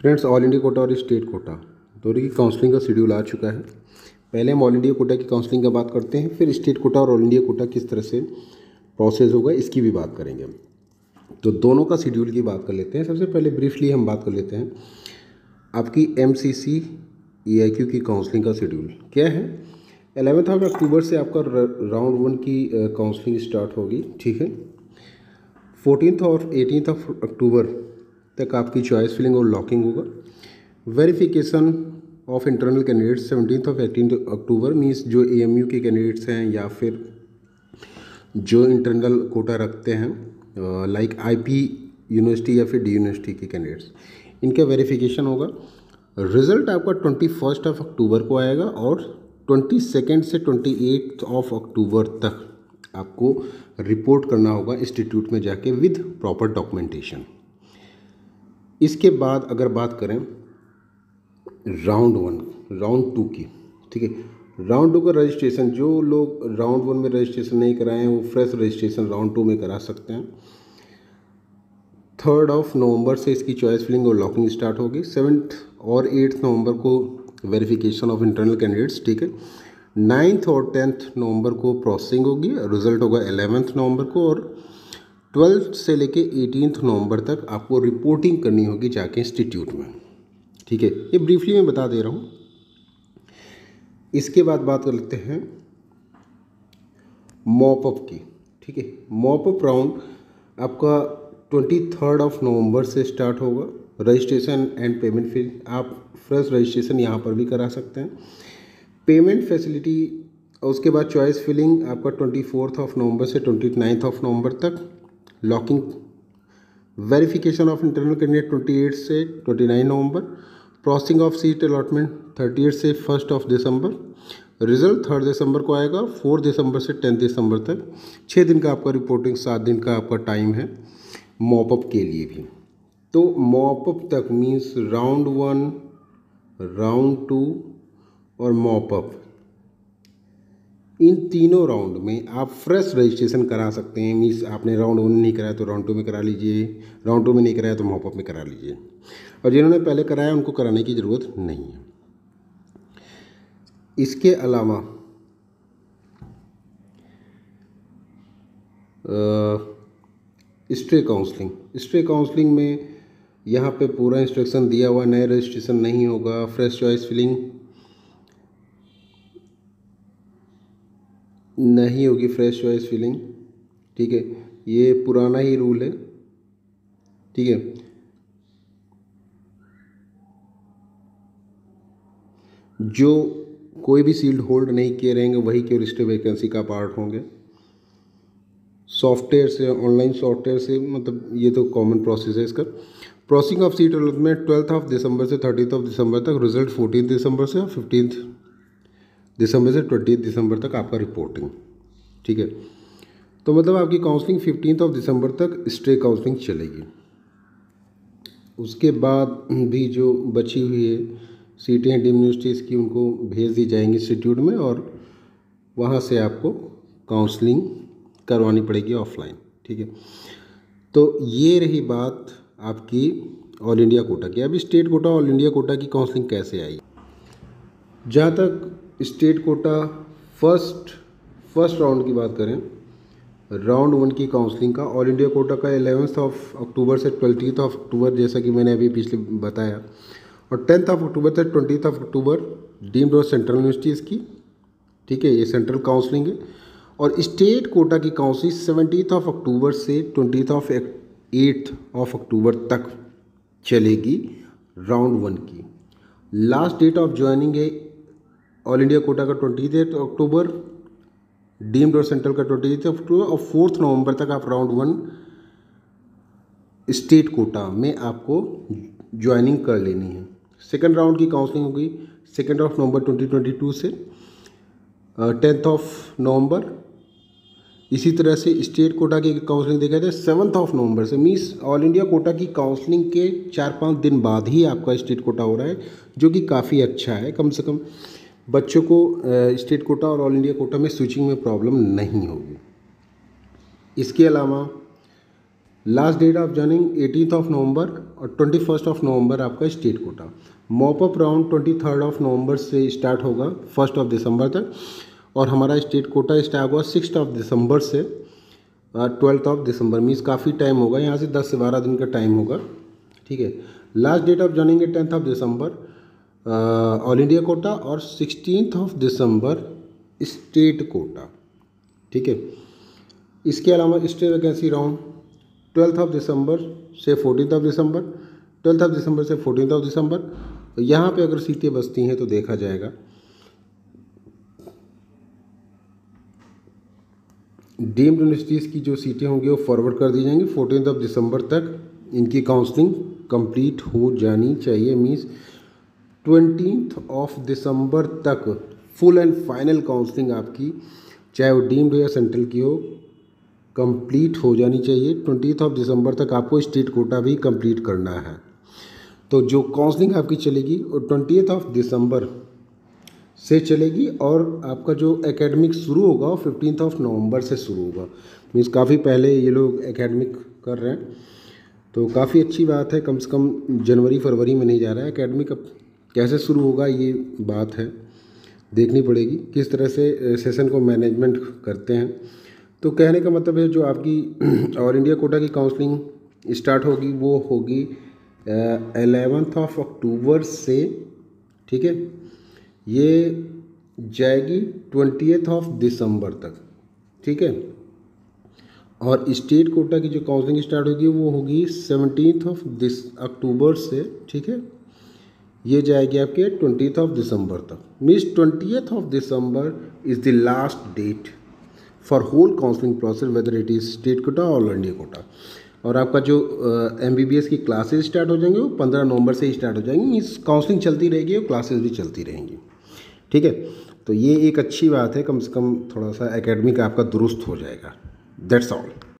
Friends all India quota और state quota, दोनों की काउंसलिंग का शेड्यूल आ चुका है। पहले हम ऑल इंडिया कोटा की काउंसलिंग का बात करते हैं, फिर स्टेट कोटा और ऑल इंडिया कोटा किस तरह से प्रोसेस होगा, इसकी भी बात करेंगे हम। तो दोनों का शेड्यूल की बात कर लेते हैं। सबसे पहले ब्रीफली हम बात कर लेते हैं, आपकी M C C I Q की काउंसलिंग का शेड्यूल क्या है? एलेवेंथ ऑफ़ अक्टूबर से आपका राउंड वन की काउंसलिंग स्टार्ट होगी, ठीक है? फोर्टीन और एटीन ऑफ़ अक्टूबर तक आपकी चॉइस फिलिंग और लॉकिंग होगा। Verification of internal candidates seventeen of eighteen October means जो ए के कैंडिडेट्स हैं या फिर जो इंटरनल कोटा रखते हैं लाइक आईपी यूनिवर्सिटी या फिर डी यूनिवर्सिटी के कैंडिडेट्स इनका वेरिफिकेशन होगा। रिज़ल्ट आपका ट्वेंटी फ़र्स्ट ऑफ़ अक्टूबर को आएगा और ट्वेंटी सेकेंड से ट्वेंटी एट ऑफ़ अक्टूबर तक आपको रिपोर्ट करना होगा इंस्टीट्यूट में जाके विद प्रॉपर डॉक्यूमेंटेशन इसके बाद अगर बात करें राउंड वन, राउंड टू की, ठीक है? राउंड टू का रजिस्ट्रेशन, जो लोग राउंड वन में रजिस्ट्रेशन नहीं कराए हैं, वो फ्रेश रजिस्ट्रेशन राउंड टू में करा सकते हैं। थर्ड ऑफ़ नवंबर से इसकी चॉइस फिलिंग और लॉकिंग स्टार्ट होगी। सेवन्थ और एट्थ नवंबर को वेरिफिकेशन ऑफ़ इंटरनल कैंडिडेट्स, ठीक है? नाइन्थ और टेंथ नवंबर को प्रोसेसिंग होगी, रिज़ल्ट होगा एलेवेंथ नवंबर को और ट्वेल्थ से लेके एटीनथ नवंबर तक आपको रिपोर्टिंग करनी होगी जाके इंस्टीट्यूट में। ठीक है? ये ब्रीफली मैं बता दे रहा हूँ। इसके बाद बात कर लेते हैं मॉपअप की। ठीक है? मॉपअप राउंड आपका ट्वेंटी थर्ड ऑफ़ नवंबर से स्टार्ट होगा। रजिस्ट्रेशन एंड पेमेंट फ़ी आप फ्रेश रजिस्ट्रेशन यहाँ पर भी करा सकते हैं। पेमेंट फैसिलिटी उसके बाद चॉइस फिलिंग आपका ट्वेंटी फोर्थ ऑफ़ नवंबर से ट्वेंटी नाइन्थ ऑफ़ नवंबर तक। Locking verification of internal candidate twenty eight से twenty nine November processing of seat allotment thirty eight से first of December result third December को आएगा fourth December से tenth दिसंबर तक छः दिन का आपका रिपोर्टिंग सात दिन का आपका टाइम है मॉपअप के लिए भी। तो मॉपअप तक means round one round two और मॉपअप इन तीनों राउंड में आप फ्रेश रजिस्ट्रेशन करा सकते हैं मीन्स आपने राउंड वन नहीं कराया तो राउंड टू में करा लीजिए राउंड टू में नहीं कराया तो मॉपअप में करा लीजिए। और जिन्होंने पहले कराया, उनको कराने की ज़रूरत नहीं है। इसके अलावा स्ट्रे काउंसलिंग स्ट्रे काउंसलिंग में यहाँ पे पूरा इंस्ट्रक्शन दिया हुआ नया रजिस्ट्रेशन नहीं होगा फ्रेश चॉइस फिलिंग नहीं होगी फ्रेश चॉइस फीलिंग, ठीक है? ये पुराना ही रूल है, ठीक है? जो कोई भी सील्ड होल्ड नहीं किए रहेंगे, वही केवल स्टे वैकेंसी का पार्ट होंगे। सॉफ्टवेयर से, ऑनलाइन सॉफ्टवेयर से मतलब ये तो कॉमन प्रोसेस है इसका। Processing of seat allotment twelfth of December से थर्टीथ ऑफ़ दिसंबर तक रिज़ल्ट फोर्टीन दिसंबर से फिफ्टींथ दिसंबर से ट्वेंटी दिसंबर तक आपका रिपोर्टिंग ठीक है? तो मतलब आपकी काउंसलिंग फिफ्टीन ऑफ़ दिसंबर तक स्टे काउंसलिंग चलेगी। उसके बाद भी जो बची हुई है सीटें डीम यूनिवर्सिटीज़ की उनको भेज दी जाएँगी इंस्टीट्यूट में और वहाँ से आपको काउंसलिंग करवानी पड़ेगी ऑफलाइन ठीक है? तो ये रही बात आपकी ऑल इंडिया कोटा की। अभी state quota all India quota की काउंसलिंग कैसे आई? जहाँ तक state quota first first round की बात करें, राउंड वन की काउंसलिंग का, ऑल इंडिया कोटा का एलेवेंथ ऑफ़ अक्टूबर से ट्वेल्थ ऑफ़ अक्टूबर, जैसा कि मैंने अभी पिछले बताया, और टेंथ ऑफ़ अक्टूबर से ट्वेंटी ऑफ़ अक्टूबर, डीम्ड और सेंट्रल यूनिवर्सिटीज़ की, ठीक है, ये सेंट्रल काउंसलिंग है, और स्टेट कोटा की काउंसलिंग सेवनटीन ऑफ़ अक्टूबर से twenty of eighth of October तक चलेगी राउंड वन की। लास्ट डेट ऑफ़ ज्वाइनिंग है ऑल इंडिया कोटा का ट्वेंटी अक्टूबर डीम्ड और सेंट्रल का ट्वेंटी अक्टूबर और फोर्थ नवंबर तक आप राउंड वन स्टेट कोटा में आपको ज्वाइनिंग कर लेनी है। सेकेंड राउंड की काउंसलिंग होगी, सेकेंड ऑफ़ नवंबर 2022 से टेंथ ऑफ़ नवंबर। इसी तरह से स्टेट कोटा की काउंसलिंग देखा जाए सेवन्थ ऑफ़ नवंबर से मीन्स ऑल इंडिया कोटा की काउंसलिंग के चार पाँच दिन बाद ही आपका स्टेट कोटा हो रहा है, जो कि काफ़ी अच्छा है, कम से कम बच्चों को स्टेट कोटा और ऑल इंडिया कोटा में स्विचिंग में प्रॉब्लम नहीं होगी। इसके अलावा last date of joining eighteen of November और ट्वेंटी फ़र्स्ट ऑफ़ नवंबर आपका state quota. Mop up round twenty third of November से स्टार्ट होगा फ़र्स्ट ऑफ़ दिसंबर तक। और हमारा स्टेट कोटा स्टार्ट हुआ सिक्स ऑफ़ दिसंबर से ट्वेल्थ ऑफ़ दिसंबर मीन्स काफ़ी टाइम होगा, यहाँ से दस से बारह दिन का टाइम होगा। ठीक है? लास्ट डेट ऑफ़ जॉइनिंग है tenth of December all India quota और sixteen of December state quota, ठीक है? इसके अलावा state vacancy round twelfth of December से fourteen of December, twelfth of December से फोर्टीन ऑफ़ दिसंबर। यहाँ पे अगर सीटें बचती हैं तो देखा जाएगा। डीम्ड यूनिवर्सिटीज़ की जो सीटें होंगी वो फॉरवर्ड कर दी जाएँगी। फोर्टीन ऑफ़ दिसंबर तक इनकी काउंसलिंग कंप्लीट हो जानी चाहिए। मीन्स ट्वेंटी ऑफ़ दिसंबर तक फुल एंड फाइनल काउंसलिंग आपकी, चाहे वो डीम्ड हो या सेंट्रल की हो, कंप्लीट हो जानी चाहिए। ट्वेंटी ऑफ़ दिसंबर तक आपको स्टेट कोटा भी कंप्लीट करना है। तो जो काउंसलिंग आपकी चलेगी वो ट्वेंटी ऑफ़ दिसंबर से चलेगी और आपका जो एकेडमिक शुरू होगा वो फिफ्टीन ऑफ़ नवंबर से शुरू होगा। मीन्स काफ़ी पहले ये लोग एकेडमिक कर रहे हैं। तो काफ़ी अच्छी बात है, कम से कम जनवरी फरवरी में नहीं जा रहा है। एकेडमिक कैसे शुरू होगा ये बात है, देखनी पड़ेगी, किस तरह से सेशन को मैनेजमेंट करते हैं। तो कहने का मतलब है जो आपकी ऑल इंडिया कोटा की काउंसलिंग स्टार्ट होगी, वो होगी एलेवंथ ऑफ़ अक्टूबर से, ठीक है, ये जाएगी ट्वेंटियथ ऑफ़ दिसंबर तक, ठीक है। और स्टेट कोटा की जो काउंसलिंग स्टार्ट होगी, वो होगी सेवनटीन ऑफ़ दिस अक्टूबर से, ठीक है। ये जाएगी आपके ट्वेंटी ऑफ़ दिसंबर तक। Means twentieth of December is the last date for whole counselling process whether it is state quota और इंडिया कोटा। और आपका जो एम बी बी एस की क्लासेज स्टार्ट हो जाएँगे, वो पंद्रह नवंबर से ही स्टार्ट हो जाएँगी। मीन्स काउंसलिंग चलती रहेगी और क्लासेज भी चलती रहेंगी। ठीक है? तो ये एक अच्छी बात है, कम से कम थोड़ा सा एकेडमिक आपका दुरुस्त हो जाएगा। That's all